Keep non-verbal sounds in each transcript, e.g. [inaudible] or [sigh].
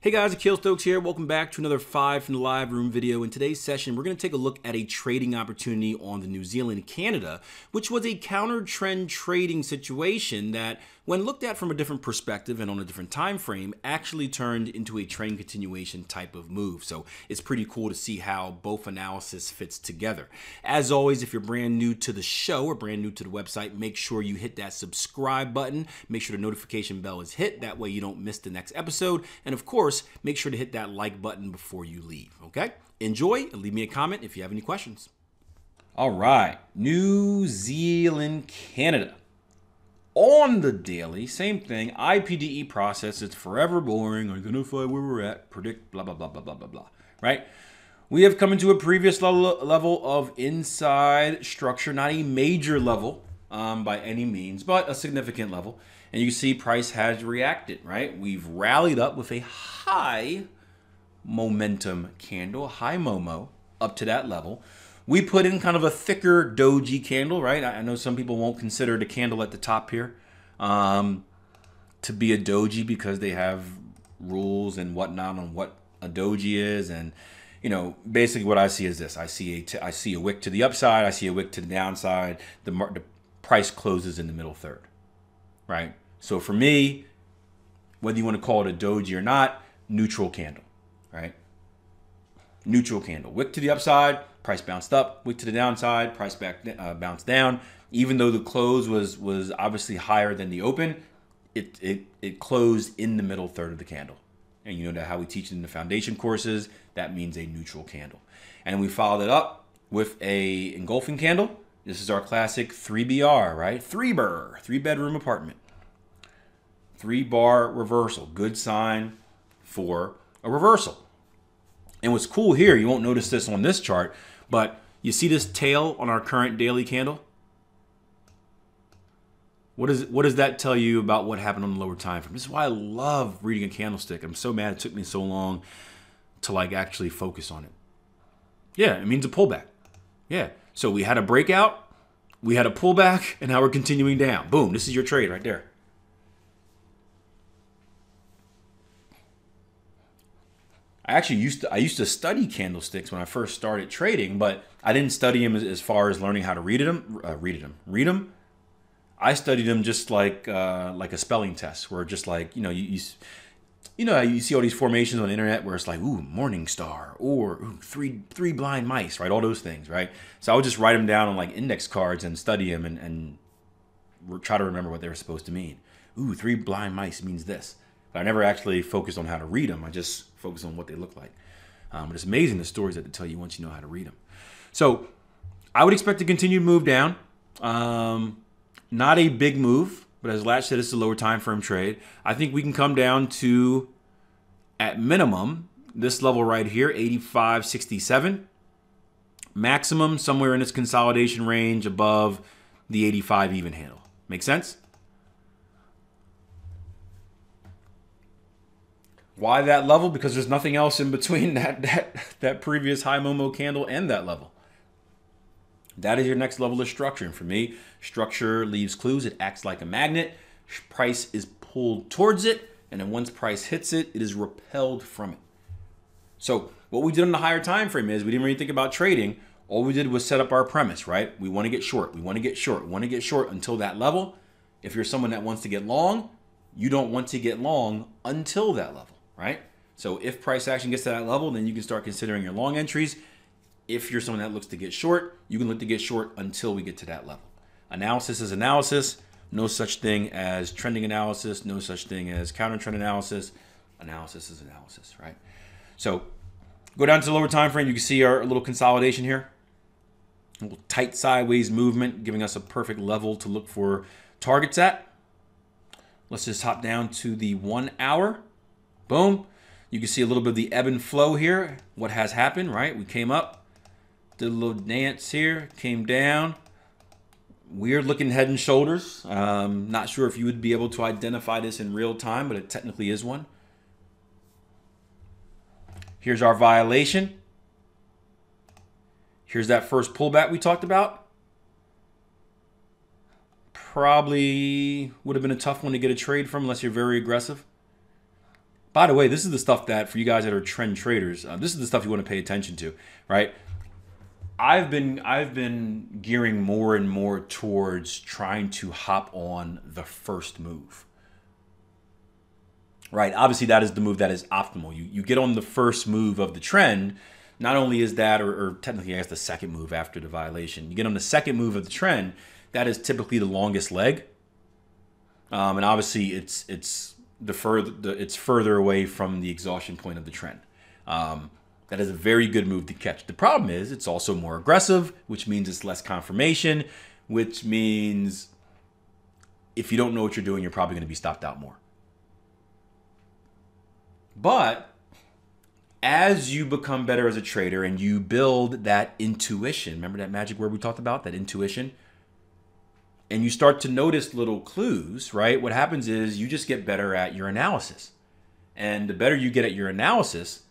Hey guys, Akil Stokes here. Welcome back to another 5 from the Live Room video. In today's session, we're going to take a look at a trading opportunity on the New Zealand Canada, which was a counter trend trading situation that, when looked at from a different perspective and on a different time frame, actually turned into a trend continuation type of move. So it's pretty cool to see how both analysis fits together. As always, if you're brand new to the show or brand new to the website, make sure you hit that subscribe button. Make sure the notification bell is hit. That way you don't miss the next episode. And of course, course, make sure to hit that like button before you leave. Okay? Enjoy and leave me a comment if you have any questions. All right, New Zealand, Canada. On the daily, same thing, IPDE process. It's forever boring. Identify where we're at, predict, blah, blah, blah, blah, blah, blah, blah. Right? We have come into a previous level, level of inside structure, not a major level um, by any means, but a significant level. And you see price has reacted, right? We've rallied up with a high momentum candle, high Momo, up to that level. We put in kind of a thicker doji candle, right? I know some people won't consider the candle at the top here um, to be a doji because they have rules and whatnot on what a doji is. And, you know, basically what I see is this. I see a, I see a wick to the upside. I see a wick to the downside. The, the price closes in the middle third right? So for me, whether you want to call it a doji or not, neutral candle, right? Neutral candle. Wick to the upside, price bounced up. Wick to the downside, price back uh, bounced down. Even though the close was was obviously higher than the open, it it it closed in the middle third of the candle. And you know how we teach it in the foundation courses, that means a neutral candle. And we followed it up with a engulfing candle this is our classic 3BR, right? Three burr, three bedroom apartment. Three bar reversal. Good sign for a reversal. And what's cool here, you won't notice this on this chart, but you see this tail on our current daily candle? What, is, what does that tell you about what happened on the lower time frame? This is why I love reading a candlestick. I'm so mad it took me so long to like actually focus on it. Yeah, it means a pullback. Yeah. So we had a breakout, we had a pullback, and now we're continuing down. Boom, this is your trade right there. I actually used to I used to study candlesticks when I first started trading, but I didn't study them as, as far as learning how to read them. Uh, read them, read them. I studied them just like uh, like a spelling test, where just like you know you, you you know, you see all these formations on the internet where it's like, ooh, morning star or ooh, three three blind mice, right? All those things, right? So I would just write them down on like index cards and study them and, and try to remember what they were supposed to mean. Ooh, three blind mice means this. But I never actually focused on how to read them. I just focused on what they look like. Um, but it's amazing the stories that they tell you once you know how to read them. So I would expect to continue to move down. Um, not a big move. But as Latch said, it's a lower time frame trade. I think we can come down to, at minimum, this level right here, 85.67. Maximum somewhere in its consolidation range above the 85 even handle. Make sense? Why that level? Because there's nothing else in between [laughs] that that that previous high Momo candle and that level. That is your next level of structure. And for me, structure leaves clues. It acts like a magnet. Price is pulled towards it. And then once price hits it, it is repelled from it. So what we did on the higher time frame is we didn't really think about trading. All we did was set up our premise, right? We want to get short. We want to get short. We want to get short until that level. If you're someone that wants to get long, you don't want to get long until that level, right? So if price action gets to that level, then you can start considering your long entries if you're someone that looks to get short, you can look to get short until we get to that level. Analysis is analysis. No such thing as trending analysis. No such thing as counter trend analysis. Analysis is analysis, right? So go down to the lower time frame. You can see our little consolidation here. A little tight sideways movement, giving us a perfect level to look for targets at. Let's just hop down to the one hour. Boom. You can see a little bit of the ebb and flow here. What has happened, right? We came up, did a little dance here, came down. Weird looking head and shoulders. Um, not sure if you would be able to identify this in real time, but it technically is one. Here's our violation. Here's that first pullback we talked about. Probably would have been a tough one to get a trade from unless you're very aggressive. By the way, this is the stuff that for you guys that are trend traders, uh, this is the stuff you want to pay attention to, right? I've been I've been gearing more and more towards trying to hop on the first move. Right? Obviously that is the move that is optimal. You you get on the first move of the trend, not only is that or, or technically I guess the second move after the violation. You get on the second move of the trend, that is typically the longest leg. Um, and obviously it's it's the further the, it's further away from the exhaustion point of the trend. Um, that is a very good move to catch. The problem is it's also more aggressive, which means it's less confirmation, which means if you don't know what you're doing, you're probably going to be stopped out more. But as you become better as a trader and you build that intuition, remember that magic word we talked about, that intuition? And you start to notice little clues, right? What happens is you just get better at your analysis. And the better you get at your analysis,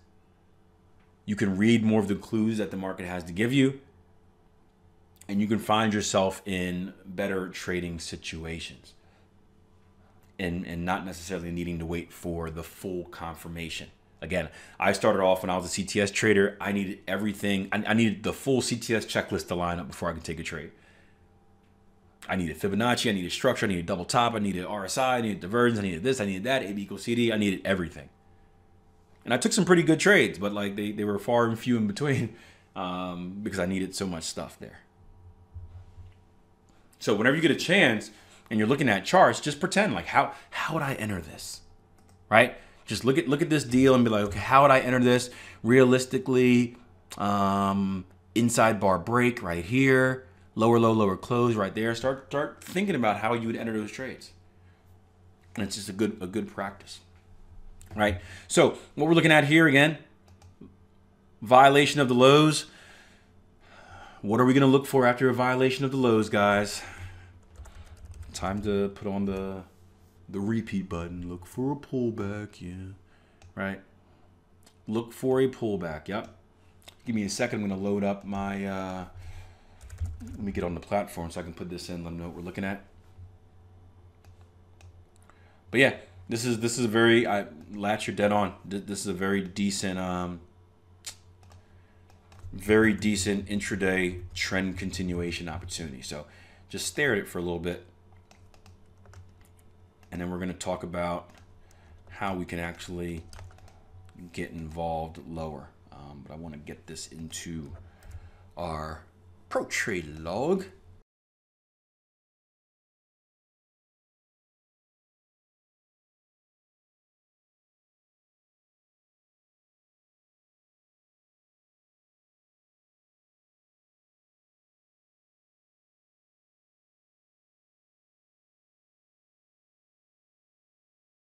you can read more of the clues that the market has to give you. And you can find yourself in better trading situations. And, and not necessarily needing to wait for the full confirmation. Again, I started off when I was a CTS trader. I needed everything. I, I needed the full CTS checklist to line up before I could take a trade. I needed Fibonacci. I needed structure. I needed double top. I needed RSI. I needed divergence. I needed this. I needed that. AB equals CD. I needed everything and I took some pretty good trades, but like they, they were far and few in between [laughs] um, because I needed so much stuff there. So whenever you get a chance and you're looking at charts, just pretend like how how would I enter this, right? Just look at look at this deal and be like, okay, how would I enter this realistically? Um, inside bar break right here, lower low, lower close right there. Start start thinking about how you would enter those trades. And it's just a good a good practice right? So what we're looking at here again, violation of the lows. What are we going to look for after a violation of the lows, guys? Time to put on the the repeat button. Look for a pullback, yeah, right? Look for a pullback. Yep. Give me a second. I'm going to load up my. Uh, let me get on the platform so I can put this in. Let them know what we're looking at. But yeah, this is this is a very I latch you're dead on. This is a very decent um very decent intraday trend continuation opportunity. So just stare at it for a little bit. And then we're going to talk about how we can actually get involved lower. Um, but I want to get this into our pro trade log.